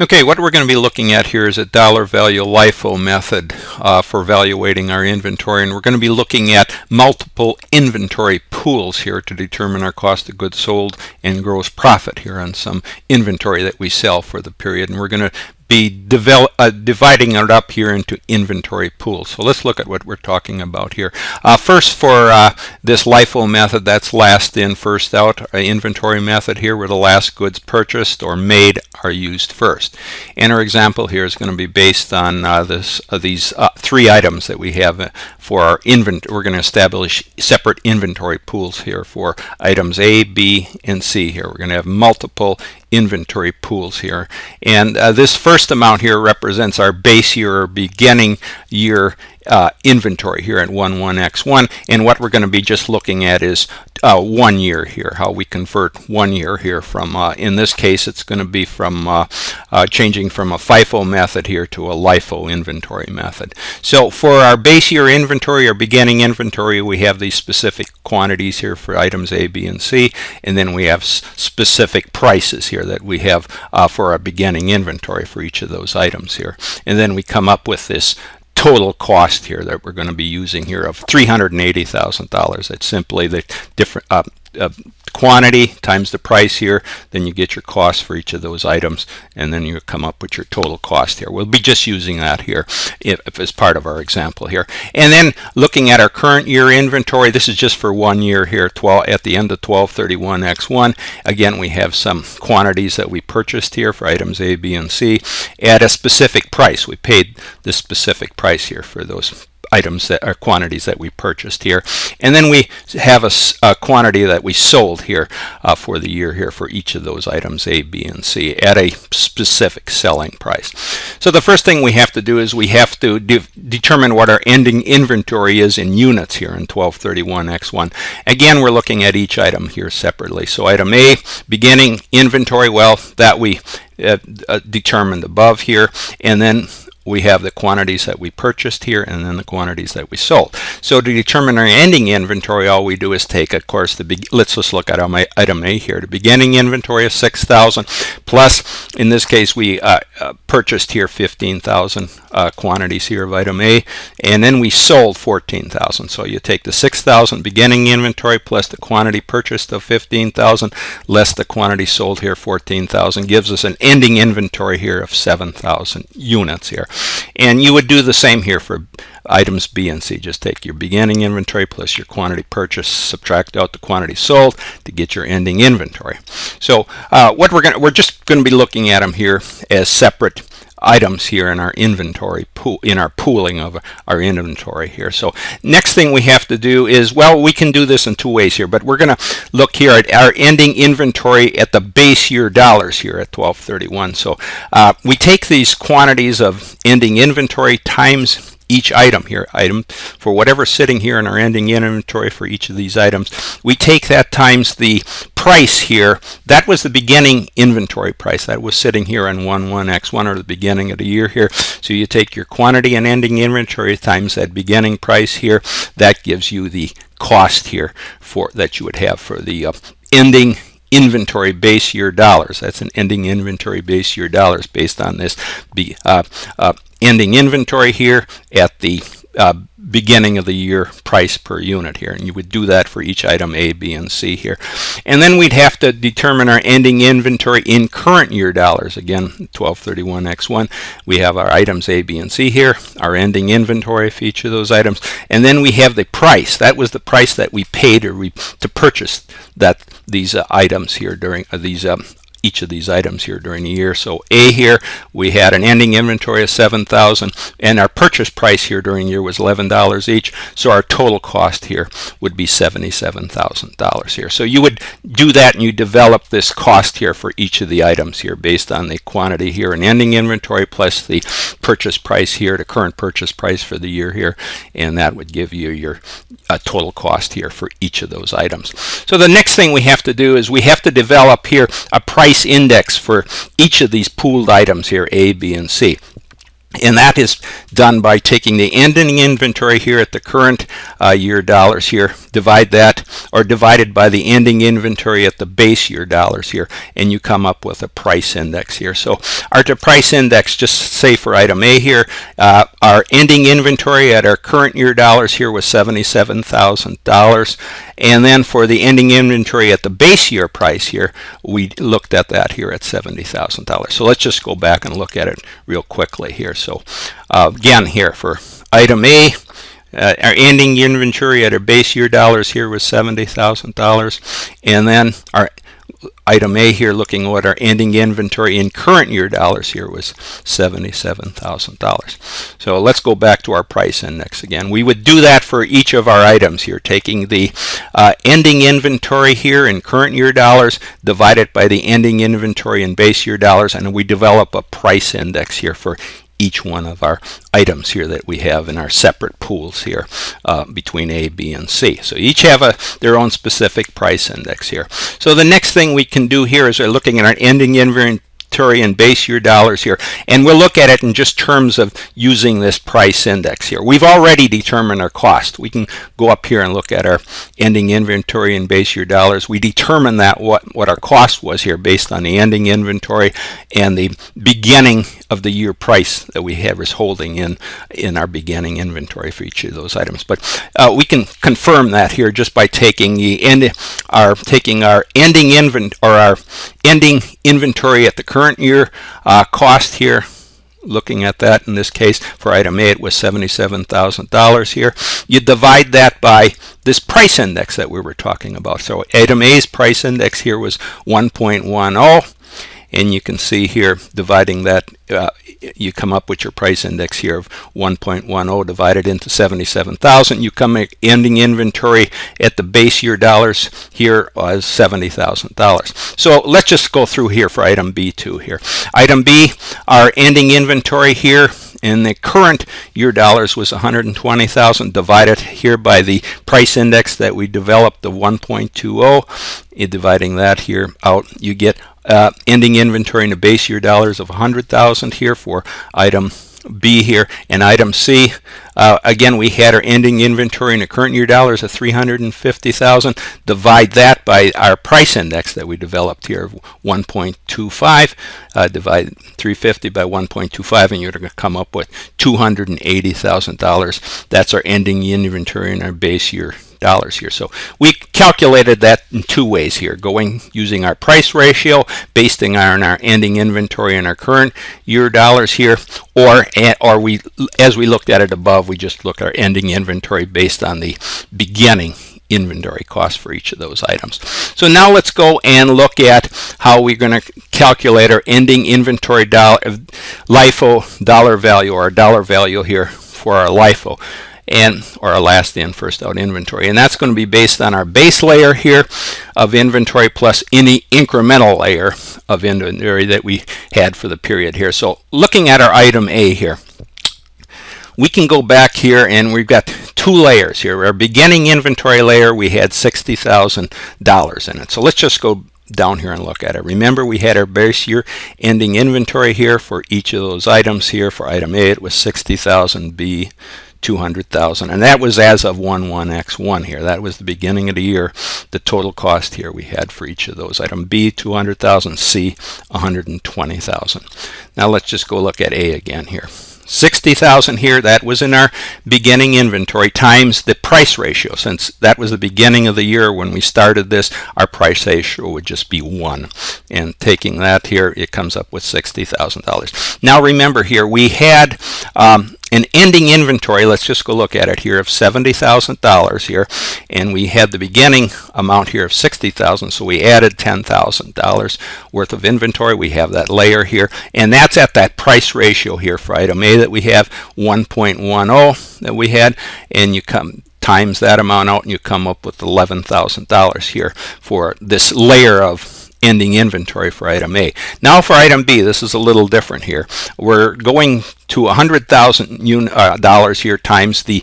Okay, what we're going to be looking at here is a dollar value LIFO method uh, for evaluating our inventory and we're going to be looking at multiple inventory pools here to determine our cost of goods sold and gross profit here on some inventory that we sell for the period. And we're going to be develop, uh, dividing it up here into inventory pools. So let's look at what we're talking about here. Uh, first for uh, this LIFO method, that's last in, first out uh, inventory method here where the last goods purchased or made are used first. And our example here is going to be based on uh, this, uh, these three items that we have for our inventory. We're going to establish separate inventory pools here for items A, B, and C here. We're going to have multiple inventory pools here. And uh, this first amount here represents our base year or beginning year uh, inventory here at 11x1 and what we're going to be just looking at is uh, one year here how we convert one year here from uh, in this case it's going to be from uh, uh, changing from a FIFO method here to a LIFO inventory method. So for our base year inventory or beginning inventory we have these specific quantities here for items A B and C and then we have specific prices here that we have uh, for our beginning inventory for each of those items here. And then we come up with this total cost here that we're going to be using here of $380,000. That's simply the different uh, uh, quantity times the price here, then you get your cost for each of those items, and then you come up with your total cost here. We'll be just using that here if, if as part of our example here. And then looking at our current year inventory, this is just for one year here, 12 at the end of 1231X1. Again, we have some quantities that we purchased here for items A, B, and C at a specific price. We paid this specific price here for those items that are quantities that we purchased here. And then we have a, a quantity that we sold here uh, for the year here for each of those items A, B, and C at a specific selling price. So the first thing we have to do is we have to de determine what our ending inventory is in units here in 1231X1. Again, we're looking at each item here separately. So item A, beginning inventory, well, that we uh, uh, determined above here. And then we have the quantities that we purchased here and then the quantities that we sold. So to determine our ending inventory, all we do is take, of course, the let's just look at our item A here. The beginning inventory of 6,000 plus, in this case, we uh, uh, purchased here 15,000 uh, quantities here of item A, and then we sold 14,000. So you take the 6,000 beginning inventory plus the quantity purchased of 15,000 less the quantity sold here 14,000 gives us an ending inventory here of 7,000 units here. And you would do the same here for items B and C. Just take your beginning inventory plus your quantity purchased, subtract out the quantity sold to get your ending inventory. So uh, what we're going to we're just going to be looking at them here as separate items here in our inventory pool in our pooling of our inventory here. So next thing we have to do is well we can do this in two ways here but we're going to look here at our ending inventory at the base year dollars here at 1231 so uh, we take these quantities of ending inventory times each item here, item for whatever sitting here in our ending inventory for each of these items. We take that times the price here. That was the beginning inventory price. That was sitting here on 11x1 or the beginning of the year here. So you take your quantity and ending inventory times that beginning price here. That gives you the cost here for that you would have for the uh, ending inventory base year dollars. That's an ending inventory base year dollars based on this be, uh, uh, ending inventory here at the uh, beginning of the year price per unit here. And you would do that for each item A, B, and C here. And then we'd have to determine our ending inventory in current year dollars. Again, 1231X1. We have our items A, B, and C here, our ending inventory for each of those items. And then we have the price. That was the price that we paid or we, to purchase that these uh, items here during uh, these um, each of these items here during the year. So A here, we had an ending inventory of 7,000 and our purchase price here during the year was $11 each. So our total cost here would be $77,000 here. So you would do that and you develop this cost here for each of the items here based on the quantity here and ending inventory plus the purchase price here, the current purchase price for the year here. And that would give you your uh, total cost here for each of those items. So the next thing we have to do is we have to develop here a price price index for each of these pooled items here, A, B, and C. and that is done by taking the ending inventory here at the current uh, year dollars here, divide that, or divided by the ending inventory at the base year dollars here, and you come up with a price index here. So our price index, just say for item A here, uh, our ending inventory at our current year dollars here was $77,000. And then for the ending inventory at the base year price here, we looked at that here at $70,000. So let's just go back and look at it real quickly here. So uh, again here for item A, uh, our ending inventory at our base year dollars here was $70,000. And then our item A here looking at our ending inventory in current year dollars here was $77,000. So let's go back to our price index again. We would do that for each of our items here, taking the uh, ending inventory here in current year dollars, divide it by the ending inventory in base year dollars, and we develop a price index here for each one of our items here that we have in our separate pools here uh, between A, B, and C. So each have a, their own specific price index here. So the next thing we can do here is we're looking at our ending inventory and base year dollars here. And we'll look at it in just terms of using this price index here. We've already determined our cost. We can go up here and look at our ending inventory and base year dollars. We determined that what, what our cost was here based on the ending inventory and the beginning of the year price that we have is holding in in our beginning inventory for each of those items. But uh, we can confirm that here just by taking the end our taking our ending invent or our ending inventory at the current year uh, cost here looking at that in this case for item A it was $77,000 here. You divide that by this price index that we were talking about. So item A's price index here was 1.10 and you can see here dividing that uh, you come up with your price index here of 1.10 divided into 77,000 you come ending inventory at the base year dollars here as $70,000 so let's just go through here for item B2 here. Item B our ending inventory here in the current year dollars was 120,000 divided here by the price index that we developed the 1.20 dividing that here out you get uh, ending inventory in the base year dollars of 100,000 here for item B here. And item C uh, again we had our ending inventory in the current year dollars of 350,000 divide that by our price index that we developed here of 1.25 uh, divide 350 by 1.25 and you're going to come up with $280,000 that's our ending inventory in our base year dollars here. So we calculated that in two ways here, going using our price ratio, basing on our ending inventory and our current year dollars here, or or we as we looked at it above, we just look at our ending inventory based on the beginning inventory cost for each of those items. So now let's go and look at how we're going to calculate our ending inventory dollar LIFO dollar value or dollar value here for our LIFO and or our last in first out inventory and that's going to be based on our base layer here of inventory plus any incremental layer of inventory that we had for the period here so looking at our item A here we can go back here and we've got two layers here. Our beginning inventory layer we had $60,000 in it. So let's just go down here and look at it. Remember we had our base year ending inventory here for each of those items here. For item A it was 60,000, B 200,000 and that was as of 11x1 here. That was the beginning of the year the total cost here we had for each of those. Item B 200,000 C 120,000 now let's just go look at A again here 60,000 here that was in our beginning inventory times the price ratio. Since that was the beginning of the year when we started this our price ratio would just be 1 and taking that here it comes up with $60,000 now remember here we had um, an ending inventory, let's just go look at it here, of $70,000 here. And we had the beginning amount here of 60,000, so we added $10,000 worth of inventory. We have that layer here. And that's at that price ratio here for item A that we have, 1.10 that we had. And you come times that amount out and you come up with $11,000 here for this layer of ending inventory for item A. Now for item B, this is a little different here. We're going to $100,000 uh, dollars here times the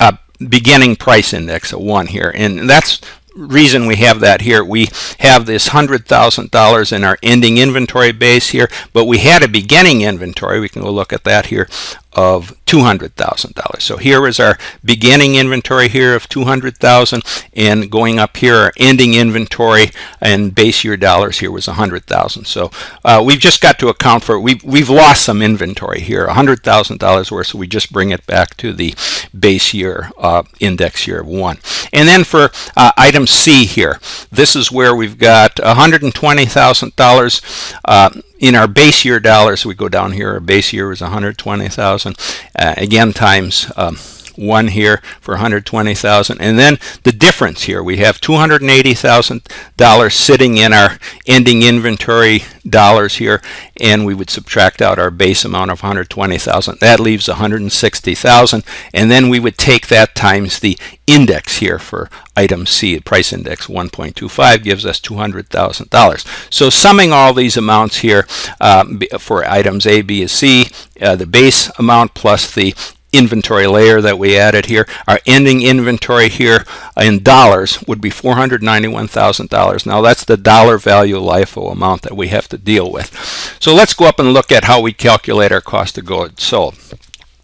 uh, beginning price index of 1 here. And that's reason we have that here, we have this $100,000 in our ending inventory base here, but we had a beginning inventory. We can go look at that here of $200,000. So here is our beginning inventory here of 200,000 and going up here our ending inventory and base year dollars here was 100,000. So uh, we've just got to account for we've we've lost some inventory here, $100,000 worth. So we just bring it back to the base year uh, index year of one. And then for uh, item C here, this is where we've got $120,000 uh, in our base year dollars. We go down here, our base year was 120,000. Uh, again, times um, one here for 120,000 and then the difference here we have $280,000 sitting in our ending inventory dollars here and we would subtract out our base amount of 120,000 that leaves 160,000 and then we would take that times the index here for item C price index 1.25 gives us $200,000 so summing all these amounts here uh, for items A B and C uh, the base amount plus the inventory layer that we added here. Our ending inventory here in dollars would be $491,000. Now that's the dollar value LIFO amount that we have to deal with. So let's go up and look at how we calculate our cost of goods sold.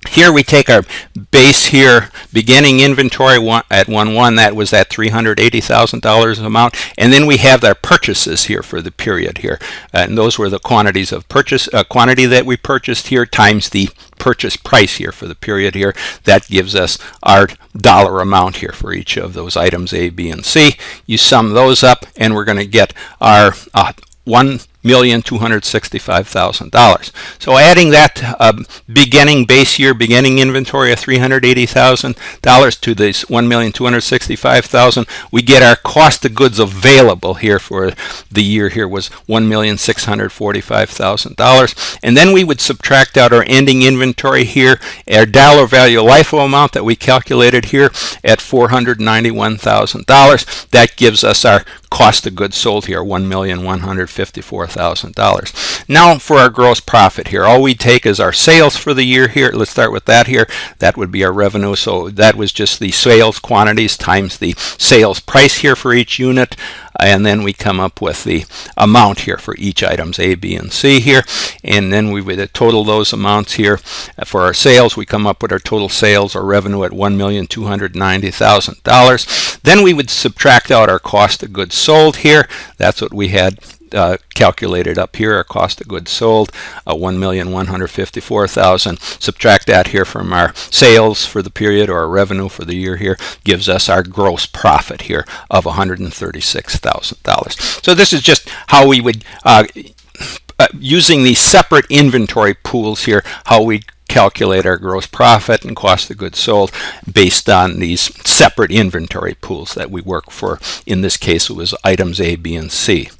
Here we take our base here, beginning inventory one, at 1-1, that was that $380,000 amount, and then we have our purchases here for the period here, and those were the quantities of purchase, uh, quantity that we purchased here times the purchase price here for the period here. That gives us our dollar amount here for each of those items A, B, and C. You sum those up, and we're going to get our uh, one million two hundred sixty-five thousand dollars. So adding that uh, beginning base year beginning inventory of three hundred eighty thousand dollars to this one million two hundred sixty-five thousand, we get our cost of goods available here for the year here was one million six hundred forty-five thousand dollars, and then we would subtract out our ending inventory here, our dollar value LIFO amount that we calculated here at four hundred ninety-one thousand dollars. That gives us our cost of goods sold here, one million one hundred fifty-four $4,000. Now for our gross profit here, all we take is our sales for the year here. Let's start with that here. That would be our revenue. So that was just the sales quantities times the sales price here for each unit and then we come up with the amount here for each items A, B, and C here, and then we would total those amounts here uh, for our sales. We come up with our total sales or revenue at $1,290,000. Then we would subtract out our cost of goods sold here. That's what we had uh, calculated up here, our cost of goods sold, uh, 1,154,000. Subtract that here from our sales for the period or our revenue for the year here gives us our gross profit here of $136,000. So this is just how we would, uh, uh, using these separate inventory pools here, how we calculate our gross profit and cost of goods sold based on these separate inventory pools that we work for. In this case, it was items A, B, and C.